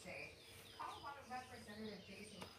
Wednesday, Colorado Representative Jason